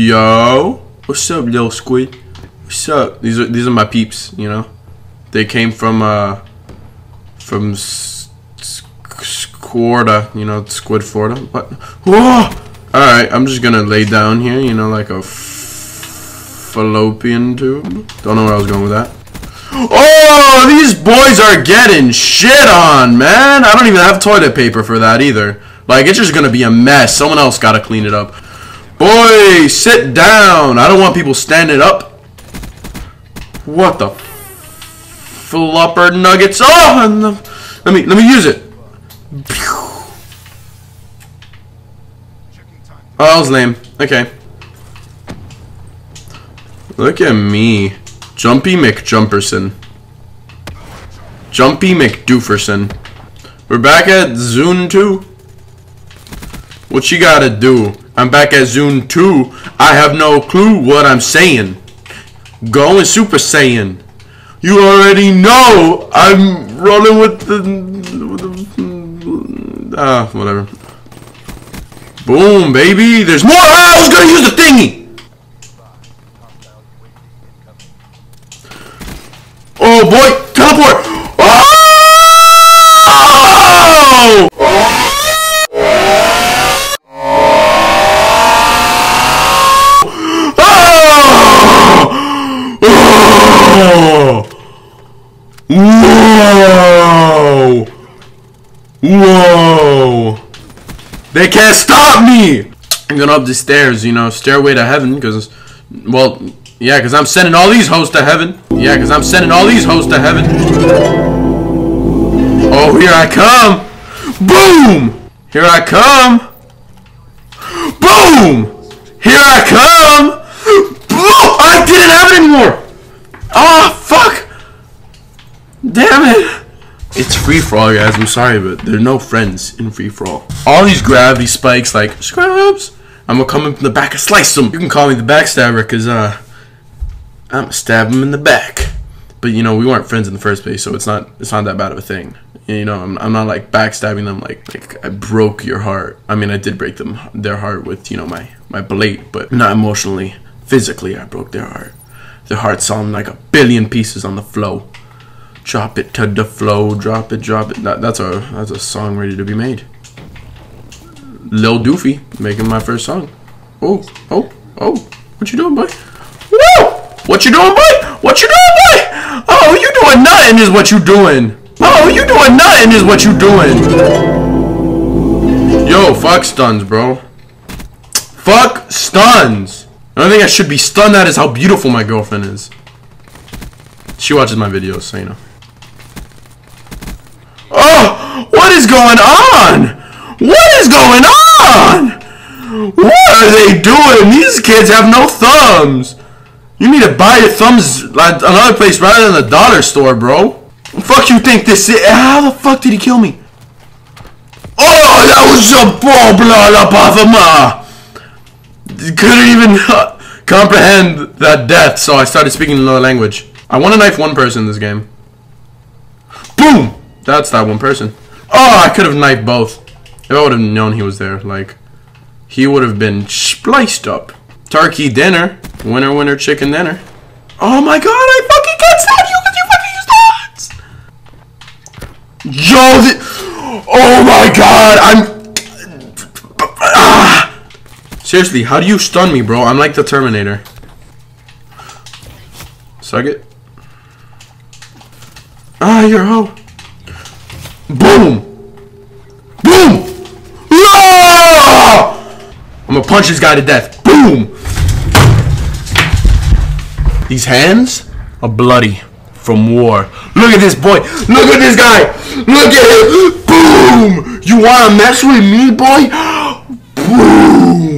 Yo, what's up, little squid? What's up? These are these are my peeps. You know, they came from uh from S- S- You know, Squid Florida. What? Whoa! All right, I'm just gonna lay down here. You know, like a fallopian tube. Don't know where I was going with that. Oh, these boys are getting shit on, man. I don't even have toilet paper for that either. Like, it's just gonna be a mess. Someone else gotta clean it up. Boy, sit down. I don't want people standing up. What the flopper nuggets? Oh, and the, let me let me use it. Oh, that was lame. Okay. Look at me. Jumpy McJumperson. Jumpy McDooferson. We're back at Zune 2. What you gotta do? I'm back at Zune 2. I have no clue what I'm saying. Going Super Saiyan. You already know I'm rolling with the... With the ah, whatever. Boom, baby. There's more. Ah, I was gonna use the thingy. Oh boy, teleport! Oh! Oh! Whoa! Whoa! They can't stop me! I'm going up the stairs, you know, stairway to heaven, because, well, yeah, because I'm sending all these hosts to heaven. Yeah, because I'm sending all these hosts to heaven. Oh, here I come! Boom! Here I come! Boom! Here I come! Boom! I didn't have it anymore! Oh, fuck! Damn it! It's free for all, guys. I'm sorry, but there are no friends in free for all. All these gravity spikes, like scrubs. I'm gonna come in from the back and slice them. You can call me the backstabber, cause uh, I'm gonna stab him in the back. But you know, we weren't friends in the first place, so it's not it's not that bad of a thing. You know, I'm, I'm not like backstabbing them like like I broke your heart. I mean, I did break them their heart with you know my my blade, but not emotionally. Physically, I broke their heart. Their heart's on like a billion pieces on the flow. Drop it to the flow, drop it, drop it. That, that's a that's a song ready to be made. Lil Doofy making my first song. Oh, oh, oh! What you doing, boy? Woo! What you doing, boy? What you doing, boy? Oh, you doing nothing is what you doing. Oh, you doing nothing is what you doing. Yo, fuck stuns, bro. Fuck stuns. The only thing I should be stunned at is how beautiful my girlfriend is. She watches my videos, so you know. Oh, what is going on? What is going on? What are they doing? These kids have no thumbs. You need to buy your thumbs at another place rather than the dollar store, bro. Fuck you think this is? How the fuck did he kill me? Oh, that was a blah, la, blah, Couldn't even uh, comprehend that death, so I started speaking another language. I want to knife one person in this game. That's that one person. Oh, I could have knifed both. If I would have known he was there, like, he would have been spliced up. Turkey dinner. Winner, winner, chicken dinner. Oh my god, I fucking can't stand you because you fucking use that! Yo, oh my god, I'm... Ah. Seriously, how do you stun me, bro? I'm like the Terminator. Suck it. Ah, you're a hoe. Boom! Boom! No! I'm gonna punch this guy to death. Boom! These hands are bloody from war. Look at this boy. Look at this guy. Look at him. Boom! You wanna mess with me, boy? Boom!